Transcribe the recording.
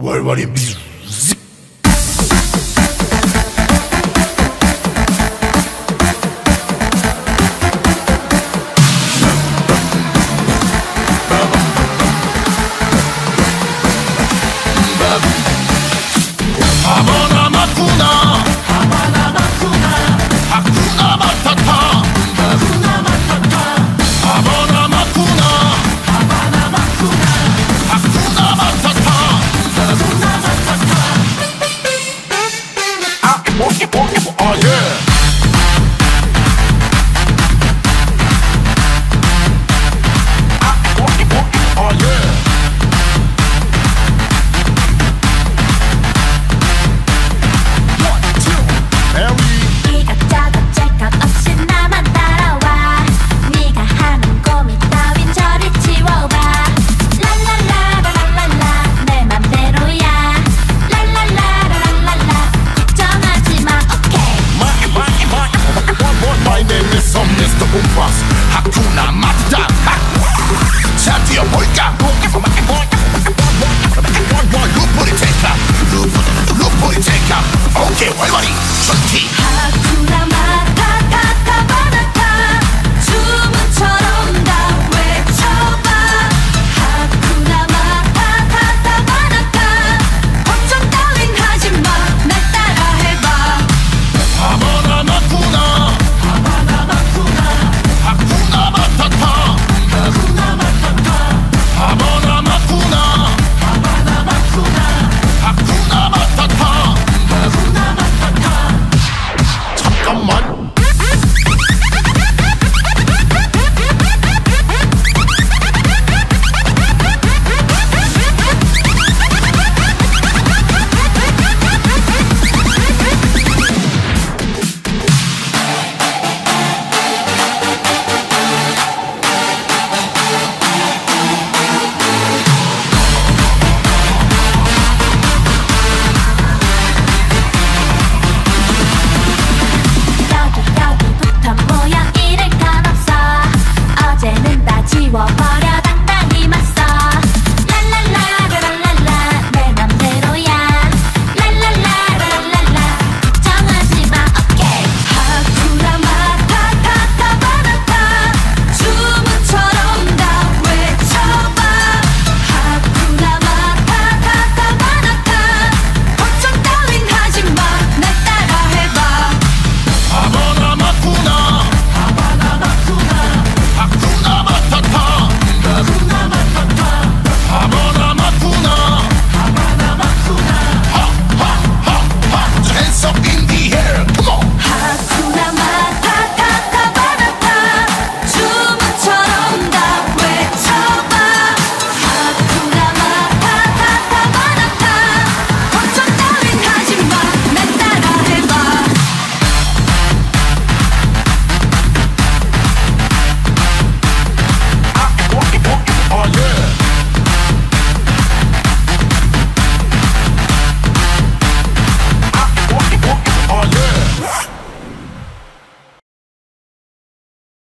What what music? Abona makuna Oh yeah! was Hakuna Matata